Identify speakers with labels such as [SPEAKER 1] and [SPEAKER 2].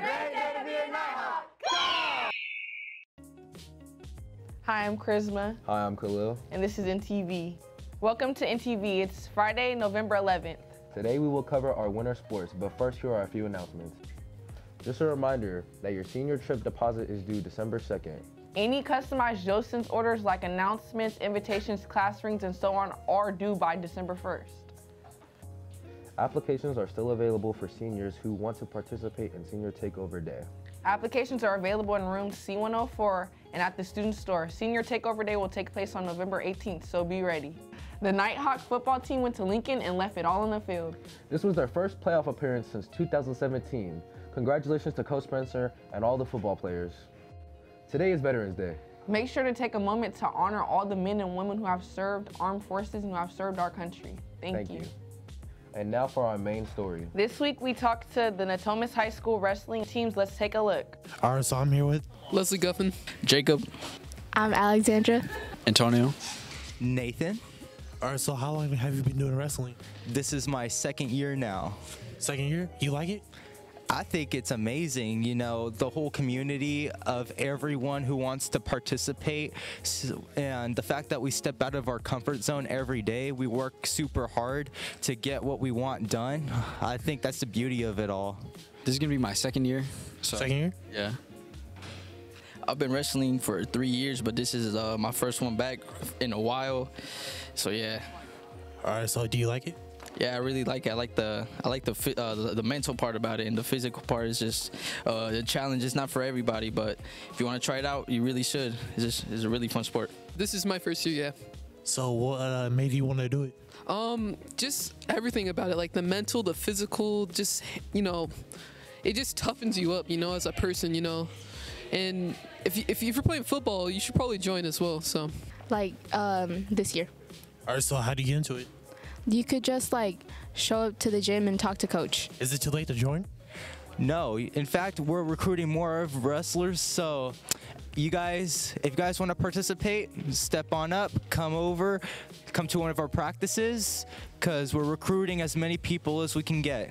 [SPEAKER 1] great day to be a Nighthawk. Hi, I'm Charisma.
[SPEAKER 2] Hi, I'm Khalil.
[SPEAKER 1] And this is NTV. Welcome to NTV. It's Friday, November 11th.
[SPEAKER 2] Today we will cover our winter sports, but first here are a few announcements. Just a reminder that your senior trip deposit is due December 2nd.
[SPEAKER 1] Any customized Jostens orders like announcements, invitations, class rings, and so on are due by December 1st.
[SPEAKER 2] Applications are still available for seniors who want to participate in Senior Takeover Day.
[SPEAKER 1] Applications are available in room C104 and at the student store. Senior Takeover Day will take place on November 18th, so be ready. The Nighthawk football team went to Lincoln and left it all on the field.
[SPEAKER 2] This was their first playoff appearance since 2017. Congratulations to Coach Spencer and all the football players. Today is Veterans Day.
[SPEAKER 1] Make sure to take a moment to honor all the men and women who have served armed forces and who have served our country. Thank,
[SPEAKER 2] Thank
[SPEAKER 1] you.
[SPEAKER 2] you. And now for our main story.
[SPEAKER 1] This week we talked to the Natomas High School wrestling teams. Let's take a look.
[SPEAKER 3] All right, so I'm here with
[SPEAKER 4] Leslie Guffin.
[SPEAKER 5] Jacob,
[SPEAKER 6] I'm Alexandra.
[SPEAKER 5] Antonio.
[SPEAKER 7] Nathan.
[SPEAKER 3] All right, so how long have you been doing wrestling?
[SPEAKER 7] This is my second year now.
[SPEAKER 3] Second year. You like it?
[SPEAKER 7] I think it's amazing, you know, the whole community of everyone who wants to participate and the fact that we step out of our comfort zone every day. We work super hard to get what we want done. I think that's the beauty of it all.
[SPEAKER 5] This is gonna be my second year. So
[SPEAKER 3] Second year.
[SPEAKER 5] yeah. I've been wrestling for three years, but this is uh, my first one back in a while. So yeah,
[SPEAKER 3] All right, so do you like it?
[SPEAKER 5] Yeah, I really like it. I like the I like the uh, the, the mental part about it, and the physical part is just uh, the challenge. is not for everybody, but if you want to try it out, you really should. It's just it's a really fun sport.
[SPEAKER 4] This is my first year, yeah.
[SPEAKER 3] So what uh, made you want to do it?
[SPEAKER 4] Um, just everything about it, like the mental, the physical, just you know, it just toughens you up, you know, as a person, you know. And if you, if, you, if you're playing football, you should probably join as well. So
[SPEAKER 6] Like um, this year,
[SPEAKER 3] All right, so how do you get into it?
[SPEAKER 6] You could just like show up to the gym and talk to coach.
[SPEAKER 3] Is it too late to join?
[SPEAKER 7] No, in fact, we're recruiting more of wrestlers. So, you guys, if you guys want to participate, step on up, come over, come to one of our practices, because we're recruiting as many people as we can get.